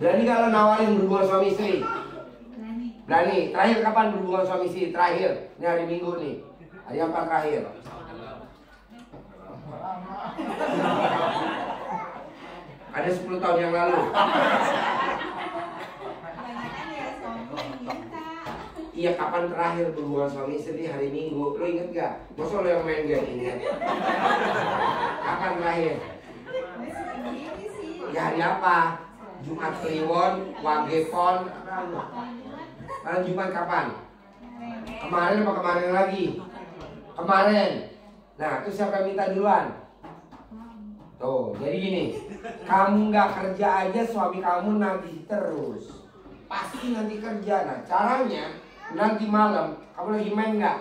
Berani kalau nawarin berhubungan suami istri? Berani. Berani. Terakhir kapan berhubungan suami istri? Terakhir. Ini hari Minggu nih. Hari apa terakhir? Ada 10 tahun yang lalu. Ya. Iya kapan terakhir berhubungan suami istri hari Minggu? Lo inget gak? Masa lo yang main gak inget? Kapan terakhir? Ya hari apa? Jumat Kliwon, Wagepon, Malam Jumat kapan? Kemarin apa kemarin lagi? Kemarin. Nah, itu siapa yang minta duluan? Tuh, jadi gini, kamu nggak kerja aja suami kamu nanti terus, pasti nanti kerja. Nah, caranya nanti malam kamu lagi main nggak?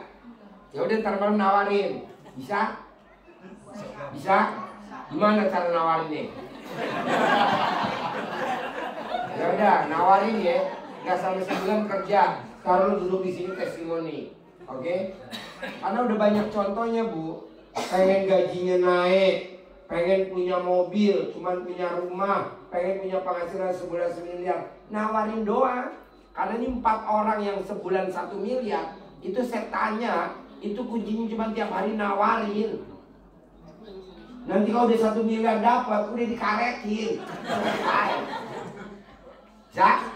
Ya udah ntar malam nawarin, bisa? Bisa? Gimana cara nawarinnya? Ya udah, nawarin ya, nggak sampai sebulan kerja. Sekarang lu duduk di sini testimoni, oke? Karena udah banyak contohnya bu, pengen gajinya naik, pengen punya mobil, cuman punya rumah, pengen punya penghasilan sebulan semiliar, nawarin doang. Karena ini empat orang yang sebulan satu miliar, itu setannya, itu kuncinya cuma tiap hari nawarin. Nanti kalau udah satu miliar dapat, udah dikaretin. Selesai. Lanjut.